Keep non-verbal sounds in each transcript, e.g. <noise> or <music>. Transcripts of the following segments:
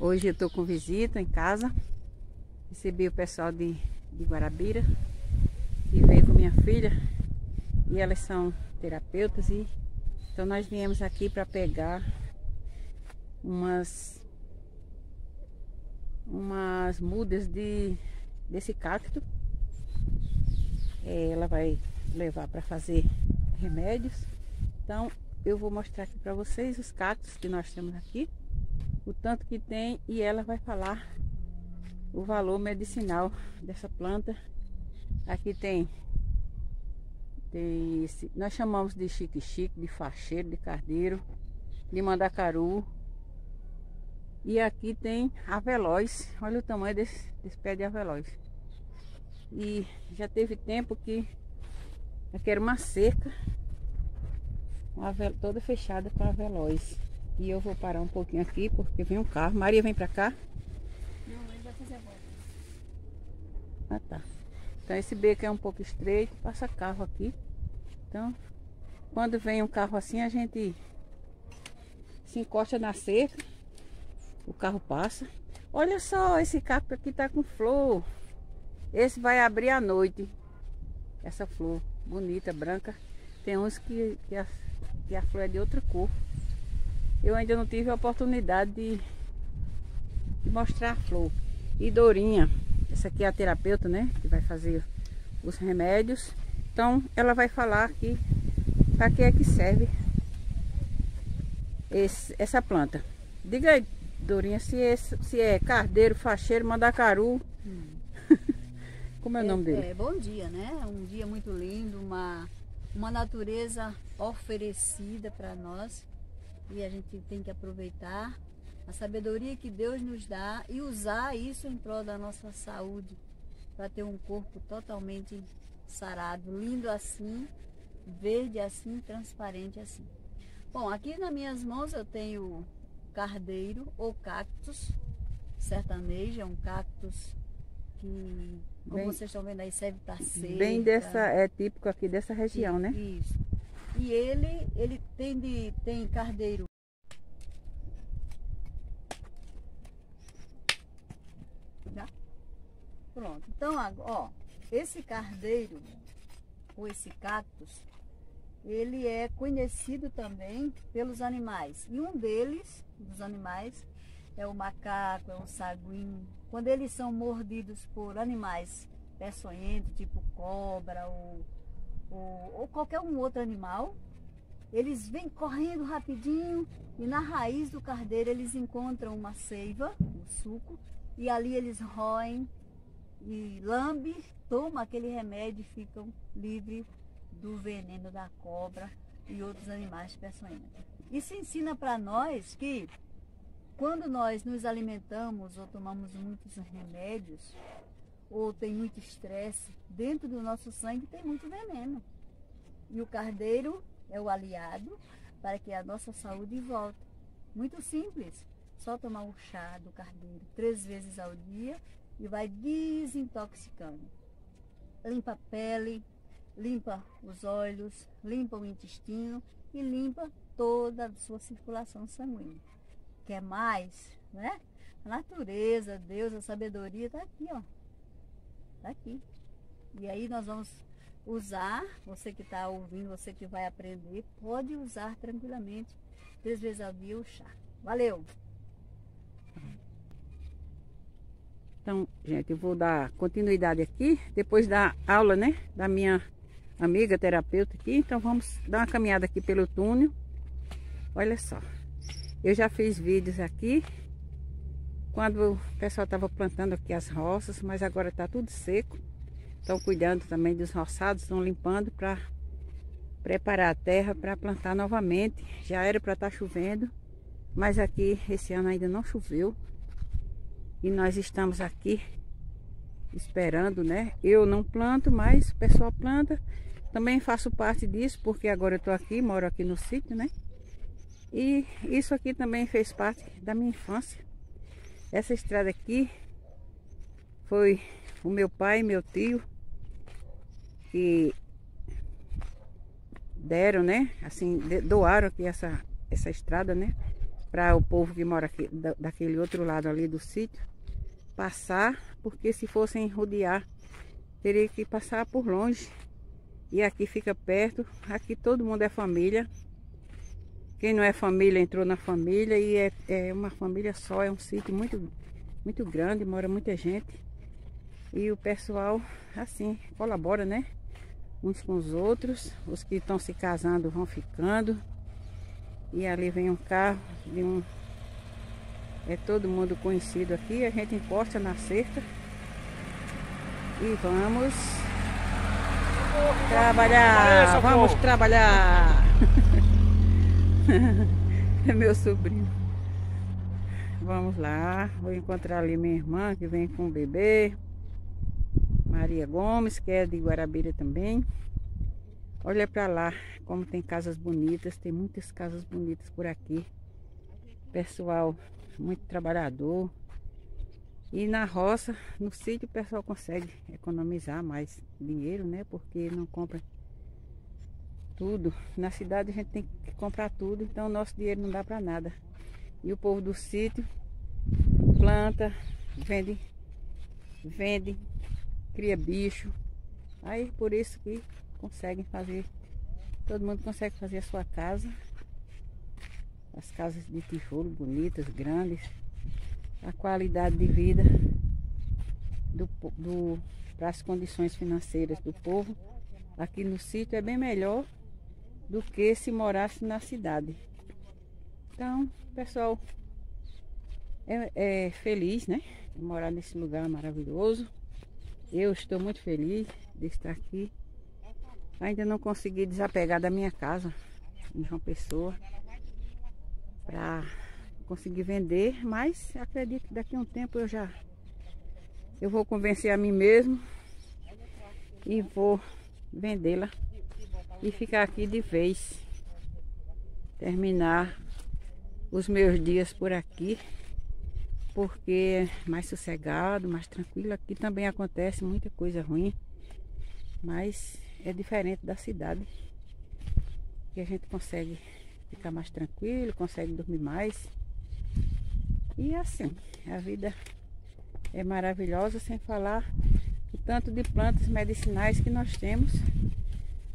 Hoje eu tô com visita em casa. Recebi o pessoal de, de Guarabira e veio com minha filha. E elas são terapeutas e então nós viemos aqui para pegar umas umas mudas de desse cacto. É, ela vai levar para fazer remédios. Então eu vou mostrar aqui para vocês os cactos que nós temos aqui o tanto que tem e ela vai falar o valor medicinal dessa planta. Aqui tem, tem esse, nós chamamos de chique-chique, de facheiro, de cardeiro, de mandacaru. E aqui tem avelóis, olha o tamanho desse, desse pé de avelóis. E já teve tempo que aqui era uma cerca, toda fechada para avelóis. E eu vou parar um pouquinho aqui porque vem um carro. Maria, vem pra cá. Não, ele vai fazer a volta. Ah, tá. Então esse beco é um pouco estreito, passa carro aqui. Então, quando vem um carro assim, a gente se encosta na cerca. O carro passa. Olha só, esse cacto aqui tá com flor. Esse vai abrir à noite. Essa flor bonita, branca. Tem uns que, que, a, que a flor é de outra cor. Eu ainda não tive a oportunidade de, de mostrar a flor. E Dorinha, essa aqui é a terapeuta, né? Que vai fazer os remédios. Então, ela vai falar aqui para que é que serve esse, essa planta. Diga aí, Dorinha, se é, se é cardeiro, facheiro, mandacaru. Hum. <laughs> Como é, é o nome dele? É, bom dia, né? Um dia muito lindo, uma, uma natureza oferecida para nós e a gente tem que aproveitar a sabedoria que Deus nos dá e usar isso em prol da nossa saúde, para ter um corpo totalmente sarado, lindo assim, verde assim, transparente assim. Bom, aqui nas minhas mãos eu tenho cardeiro ou cactus sertanejo, é um cactus que, como bem, vocês estão vendo aí, serve para seca. Bem dessa, é típico aqui dessa região, né? Isso. E ele, ele tem, de, tem cardeiro. Já? Pronto. Então, ó, esse cardeiro, ou esse cactus, ele é conhecido também pelos animais. E um deles, dos animais, é o macaco, é o saguinho. Quando eles são mordidos por animais peçonhentos, tipo cobra ou ou, ou qualquer um outro animal, eles vêm correndo rapidinho e na raiz do cardeiro eles encontram uma seiva, um suco, e ali eles roem e lambe, tomam aquele remédio e ficam livres do veneno da cobra e outros animais peçonhentos. Isso ensina para nós que quando nós nos alimentamos ou tomamos muitos remédios, ou tem muito estresse, dentro do nosso sangue tem muito veneno. E o cardeiro é o aliado para que a nossa saúde volte. Muito simples, só tomar o chá do cardeiro três vezes ao dia e vai desintoxicando. Limpa a pele, limpa os olhos, limpa o intestino e limpa toda a sua circulação sanguínea. Quer mais, né? A natureza, Deus, a sabedoria está aqui, ó. Tá aqui. E aí nós vamos usar, você que está ouvindo, você que vai aprender, pode usar tranquilamente três vezes ao dia o chá. Valeu! Então, gente, eu vou dar continuidade aqui, depois da aula, né, da minha amiga terapeuta aqui. Então, vamos dar uma caminhada aqui pelo túnel. Olha só, eu já fiz vídeos aqui quando o pessoal estava plantando aqui as roças, mas agora está tudo seco. Estão cuidando também dos roçados, estão limpando para preparar a terra para plantar novamente. Já era para estar tá chovendo, mas aqui esse ano ainda não choveu. E nós estamos aqui esperando, né? Eu não planto, mas o pessoal planta. Também faço parte disso, porque agora eu estou aqui, moro aqui no sítio, né? E isso aqui também fez parte da minha infância. Essa estrada aqui foi o meu pai e meu tio que deram, né? Assim, doaram aqui essa, essa estrada, né? para o povo que mora aqui, da, daquele outro lado ali do sítio passar, porque se fossem rodear, teria que passar por longe. E aqui fica perto, aqui todo mundo é família. Quem não é família entrou na família e é, é uma família só, é um sítio muito, muito grande, mora muita gente. E o pessoal, assim, colabora, né? Uns com os outros. Os que estão se casando vão ficando. E ali vem um carro de um. É todo mundo conhecido aqui. A gente encosta na cerca. E vamos trabalhar. Vamos trabalhar. <laughs> é meu sobrinho. Vamos lá. Vou encontrar ali minha irmã que vem com o bebê. Maria Gomes, que é de Guarabira também. Olha para lá como tem casas bonitas, tem muitas casas bonitas por aqui. Pessoal muito trabalhador. E na roça, no sítio, o pessoal consegue economizar mais dinheiro, né? Porque não compra tudo. Na cidade a gente tem que comprar tudo, então o nosso dinheiro não dá para nada. E o povo do sítio planta, vende, vende, cria bicho. Aí por isso que conseguem fazer, todo mundo consegue fazer a sua casa. As casas de tijolo bonitas, grandes. A qualidade de vida do, do, para as condições financeiras do povo aqui no sítio é bem melhor do que se morasse na cidade. Então, pessoal é, é feliz, né? De morar nesse lugar maravilhoso. Eu estou muito feliz de estar aqui Ainda não consegui desapegar da minha casa em João Pessoa para conseguir vender, mas acredito que daqui a um tempo eu já eu vou convencer a mim mesmo e vou vendê-la e ficar aqui de vez. Terminar os meus dias por aqui, porque é mais sossegado, mais tranquilo. Aqui também acontece muita coisa ruim, mas é diferente da cidade. Que a gente consegue ficar mais tranquilo, consegue dormir mais. E assim, a vida é maravilhosa, sem falar o tanto de plantas medicinais que nós temos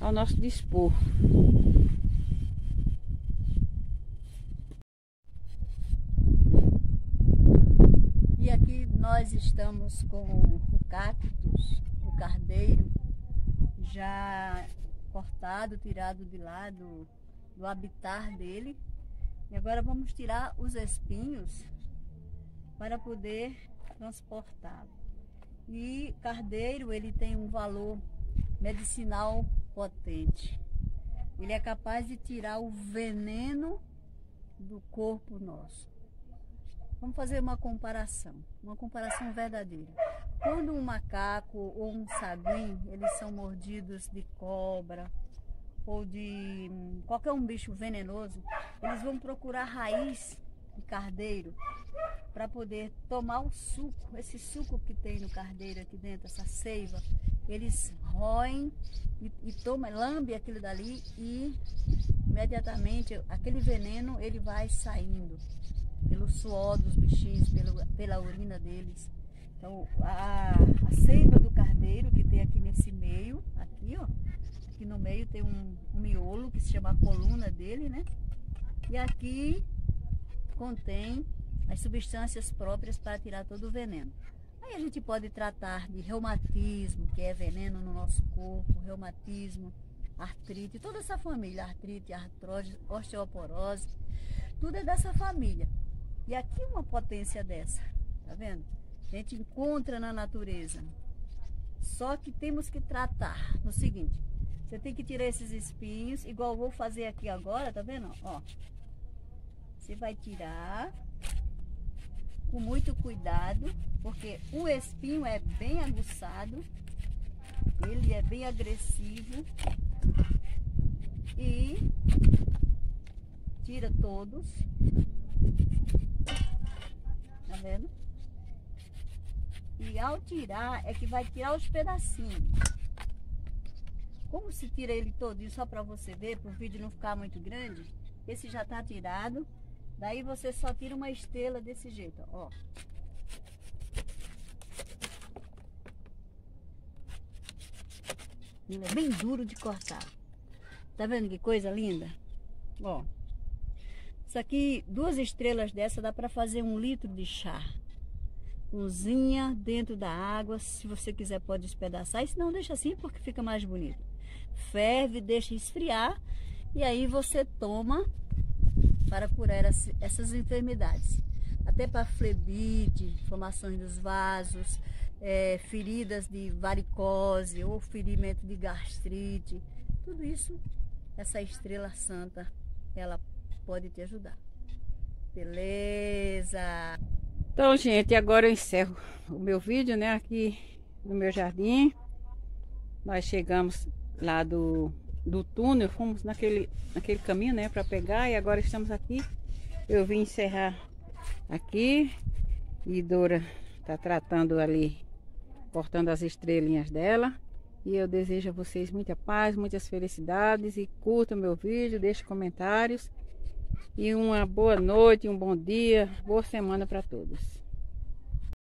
ao nosso dispor. E aqui nós estamos com o cactus, o cardeiro, já cortado, tirado de lá do, do habitat dele. E agora vamos tirar os espinhos para poder transportá-lo. E cardeiro, ele tem um valor medicinal potente. Ele é capaz de tirar o veneno do corpo nosso. Vamos fazer uma comparação, uma comparação verdadeira. Quando um macaco ou um saguim, eles são mordidos de cobra ou de hum, qualquer um bicho venenoso, eles vão procurar raiz de cardeiro para poder tomar o suco, esse suco que tem no cardeiro aqui dentro, essa seiva, eles roem e, e tomam, lambe aquilo dali e imediatamente aquele veneno ele vai saindo pelo suor dos bichinhos, pelo, pela urina deles. Então, a, a seiva do cardeiro que tem aqui nesse meio, aqui ó, aqui no meio tem um, um miolo que se chama coluna dele, né? E aqui contém as substâncias próprias para tirar todo o veneno. Aí a gente pode tratar de reumatismo, que é veneno no nosso corpo, reumatismo, artrite, toda essa família, artrite, artrose, osteoporose, tudo é dessa família. E aqui uma potência dessa, tá vendo? A gente encontra na natureza. Só que temos que tratar no seguinte, você tem que tirar esses espinhos, igual vou fazer aqui agora, tá vendo? Ó, você vai tirar com muito cuidado, porque o espinho é bem aguçado, ele é bem agressivo e tira todos. Tá vendo? E ao tirar, é que vai tirar os pedacinhos. Como se tira ele todinho só para você ver, para o vídeo não ficar muito grande, esse já tá tirado. Daí você só tira uma estrela desse jeito, ó. Ele é bem duro de cortar. Tá vendo que coisa linda? Ó. Isso aqui, duas estrelas dessa dá para fazer um litro de chá. Cozinha dentro da água. Se você quiser pode despedaçar. E se não, deixa assim porque fica mais bonito. Ferve, deixa esfriar. E aí você toma para curar essas enfermidades. Até para flebite, inflamações dos vasos, é, feridas de varicose ou ferimento de gastrite. Tudo isso, essa estrela santa, ela pode te ajudar. Beleza? Então, gente, agora eu encerro o meu vídeo, né? Aqui no meu jardim. Nós chegamos lá do do túnel, fomos naquele, naquele caminho, né, para pegar e agora estamos aqui. Eu vim encerrar aqui e Dora tá tratando ali, cortando as estrelinhas dela. E eu desejo a vocês muita paz, muitas felicidades e curta meu vídeo, deixe comentários. E uma boa noite, um bom dia, boa semana para todos.